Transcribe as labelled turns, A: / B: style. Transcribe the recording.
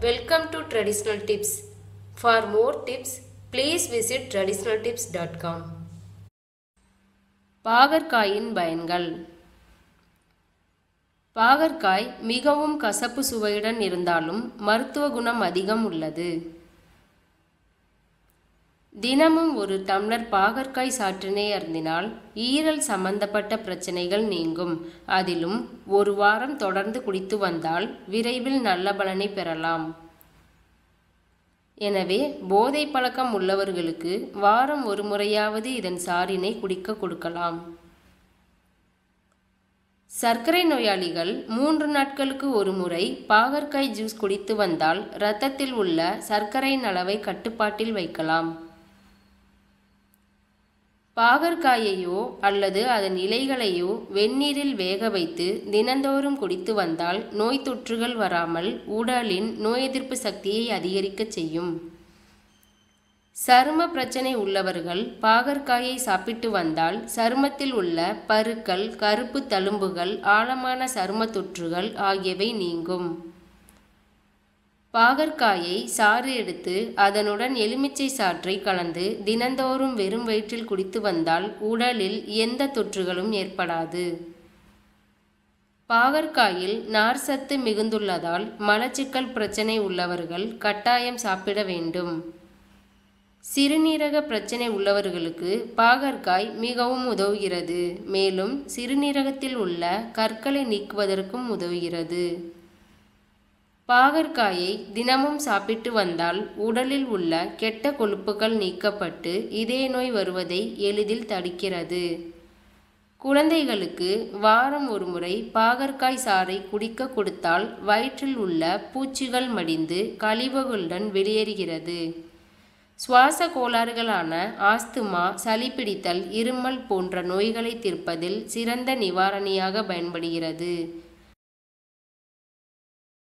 A: Welcome to Traditional Tips. For more tips, please visit traditionaltips.com. பாகற்காயின் பயன்கள் பாகற்காய் மிகவும் கசப்பு சுவையுடன் இருந்தாலும் மருத்துவ குணம் அதிகம் உள்ளது தினமும் ஒரு டம்ளர் பாகற்காய் சாற்றினை அருந்தினால் ஈரல் சம்பந்தப்பட்ட பிரச்சனைகள் நீங்கும். அதிலும் ஒரு வாரம் தொடர்ந்து குடித்து வந்தால் விரைவில் நல்ல பலனை பெறலாம். எனவே போதை பழக்கம் உள்ளவர்களுக்கு வாரம் ஒரு முறையாவது இதன் சாரினை குடிக்க கொடுக்கலாம். சர்க்கரை நோயாளிகள் மூன்று நாட்களுக்கு ஒரு முறை பாகற்காய் ஜூஸ் குடித்து வந்தால் இரத்தத்தில் உள்ள சர்க்கரையின் அளவை கட்டுப்பாட்டில் வைக்கலாம். பாகற்காயையோ அல்லது அதன் இலைகளையோ வெந்நீரில் வேக வைத்து தினந்தோறும் குடித்து வந்தால் நோய் தொற்றுகள் வராமல் உடலின் நோய் எதிர்ப்பு சக்தியை அதிகரிக்கச் செய்யும். சரும பிரச்சனை உள்ளவர்கள் பாகற்காயை சாப்பிட்டு வந்தால் சருமத்தில் உள்ள பருக்கள் கருப்பு தழும்புகள் ஆழமான சரும தொற்றுகள் ஆகியவை நீங்கும். பாகற்காயை சாறு எடுத்து அதனுடன் எலுமிச்சை சாற்றை கலந்து தினந்தோறும் வெறும் வயிற்றில் குடித்து வந்தால் உடலில் எந்த தொற்றுகளும் ஏற்படாது. பாகற்காயில் நார் சத்து மிகுந்துள்ளதால் மலச்சிக்கல் பிரச்சனை உள்ளவர்கள் கட்டாயம் சாப்பிட வேண்டும். சிறுநீரக பிரச்சனை உள்ளவர்களுக்கு பாகற்காய் மிகவும் உதவுகிறது. மேலும் சிறுநீரகத்தில் உள்ள கற்களை நீக்குவதற்கும் உதவுகிறது. பாகற்காயை தினமும் சாப்பிட்டு வந்தால் உடலில் உள்ள கெட்ட கொழுப்புகள் நீக்கப்பட்டு இதய நோய் வருவதை எளிதில் தடுக்கிறது. குழந்தைகளுக்கு வாரம் ஒரு முறை பாகற்காய் சாறை குடிக்க கொடுத்தால் வயிற்றில் உள்ள பூச்சிகள் மடிந்து கழிவுகளுடன் வெளியேறுகிறது. சுவாச கோளாறுகளான ஆஸ்துமா சளி பிடித்தல் இருமல் போன்ற நோய்களை தீர்ப்பதில் சிறந்த நிவாரணியாக பயன்படுகிறது.